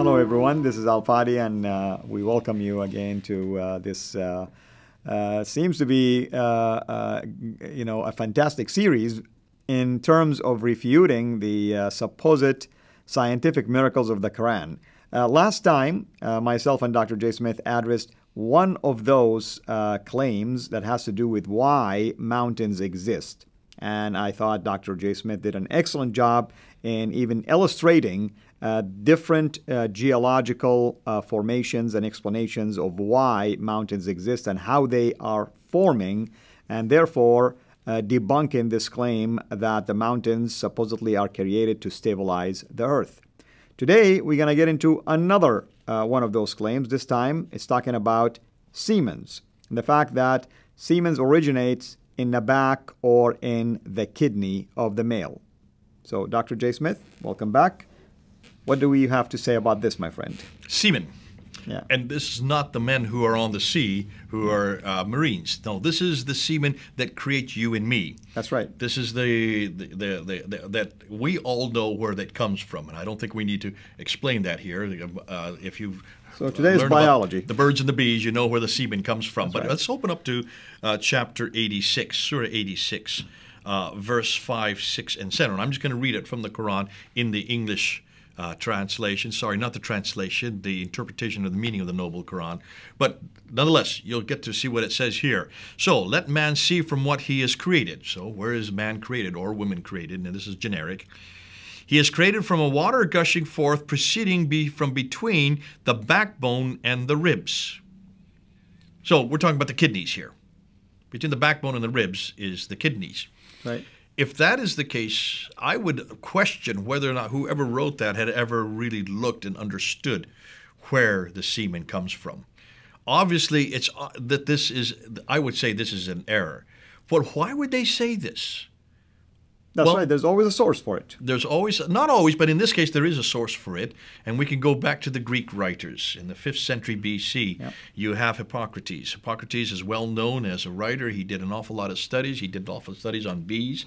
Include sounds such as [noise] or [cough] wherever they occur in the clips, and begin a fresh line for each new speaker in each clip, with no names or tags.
Hello, everyone. This is Al Fadi, and uh, we welcome you again to uh, this. Uh, uh seems to be, uh, uh, you know, a fantastic series in terms of refuting the supposed scientific miracles of the Quran. last time, myself and Dr. J. Smith addressed one of those claims that has to do with why mountains exist. And I thought Dr. J. Smith did an excellent job in even illustrating uh, different uh, geological uh, formations and explanations of why mountains exist and how they are forming, and therefore uh, debunking this claim that the mountains supposedly are created to stabilize the earth. Today, we're going to get into another uh, one of those claims. This time, it's talking about semens and the fact that semen originates in the back or in the kidney of the male. So, Dr. J. Smith, welcome back. What do we have to say about this, my friend?
Seamen.
Yeah.
And this is not the men who are on the sea who are uh, Marines. No, this is the semen that creates you and me.
That's right.
This is the, the, the, the, that we all know where that comes from, and I don't think we need to explain that here. Uh, if you've
so today's biology.
The birds and the bees, you know where the semen comes from.
That's
but
right.
let's open up to uh, chapter 86, Surah 86, uh, verse 5, 6, and 7. I'm just going to read it from the Quran in the English uh, translation. Sorry, not the translation, the interpretation of the meaning of the Noble Quran. But nonetheless, you'll get to see what it says here. So, let man see from what he is created. So, where is man created or woman created? And this is generic. He is created from a water gushing forth, proceeding be from between the backbone and the ribs. So, we're talking about the kidneys here. Between the backbone and the ribs is the kidneys.
Right
if that is the case, I would question whether or not whoever wrote that had ever really looked and understood where the semen comes from. Obviously, it's uh, that this is. I would say this is an error. But why would they say this?
That's well, right. There's always a source for it.
There's always, not always, but in this case, there is a source for it. And we can go back to the Greek writers. In the 5th century BC, you have Hippocrates. Hippocrates is well known as a writer. He did an awful lot of studies. He did an awful studies on bees.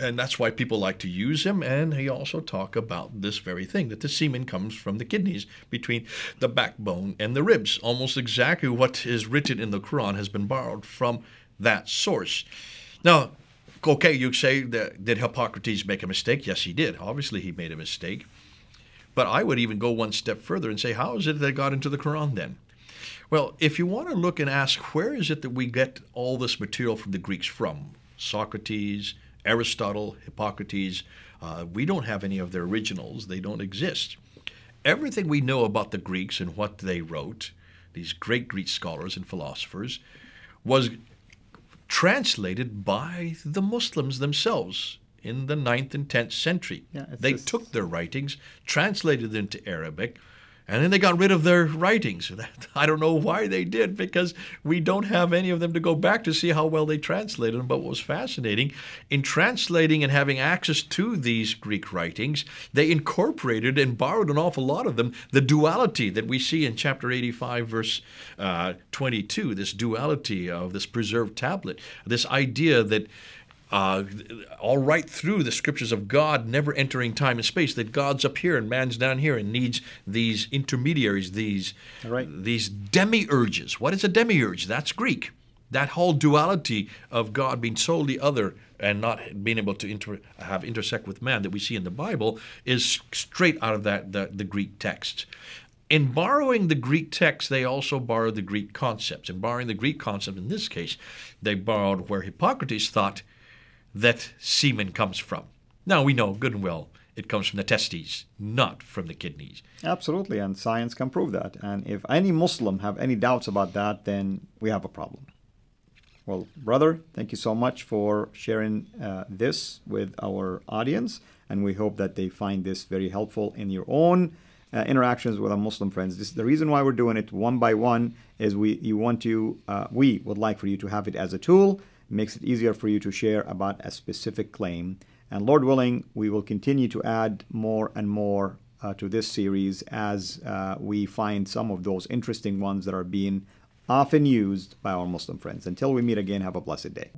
And that's why people like to use him. And he also talk about this very thing, that the semen comes from the kidneys between the backbone and the ribs. Almost exactly what is written in the Quran has been borrowed from that source. Now, okay, you say that did Hippocrates make a mistake? Yes, he did. Obviously, he made a mistake. But I would even go one step further and say, how is it that it got into the Quran then? Well, if you want to look and ask, where is it that we get all this material from the Greeks from? Socrates, Aristotle, Hippocrates. Uh, we don't have any of their originals, they don't exist. Everything we know about the Greeks and what they wrote, these great Greek scholars and philosophers, was translated by the Muslims themselves in the 9th and 10th century.
Yeah,
they just... took their writings, translated them into Arabic, and then they got rid of their writings. [laughs] I don't know why they did, because we don't have any of them to go back to see how well they translated them. But what was fascinating, in translating and having access to these Greek writings, they incorporated and borrowed an awful lot of them, the duality that we see in chapter 85, verse uh, 22, this duality of this preserved tablet, this idea that uh, all right through the scriptures of God never entering time and space, that God's up here and man's down here and needs these intermediaries, these,
right.
these demiurges. What is a demiurge? That's Greek. That whole duality of God being solely other and not being able to inter have intersect with man that we see in the Bible is straight out of that the, the Greek text. In borrowing the Greek text, they also borrowed the Greek concepts. In borrowing the Greek concept, in this case, they borrowed where Hippocrates thought that semen comes from. Now we know good and well it comes from the testes, not from the kidneys.
Absolutely, and science can prove that. And if any Muslim have any doubts about that, then we have a problem. Well, brother, thank you so much for sharing uh, this with our audience, and we hope that they find this very helpful in your own uh, interactions with our Muslim friends. This the reason why we're doing it one by one is we you want to uh, we would like for you to have it as a tool it makes it easier for you to share about a specific claim. And Lord willing, we will continue to add more and more uh, to this series as uh, we find some of those interesting ones that are being often used by our Muslim friends. Until we meet again, have a blessed day.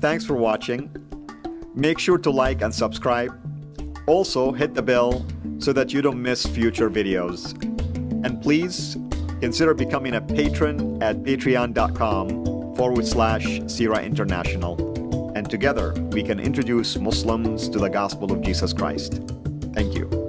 Thanks for watching. Make sure to like and subscribe. Also, hit the bell so that you don't miss future videos. And please consider becoming a patron at patreon.com forward slash CIRA International. And together we can introduce Muslims to the gospel of Jesus Christ. Thank you.